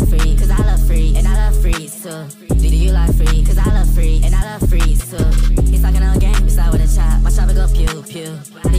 like free? Cause I love free, and I love free too. Do you like free? Cause I love free, and I love free too. He's talking on game, beside with a chop. My chopper go pew pew.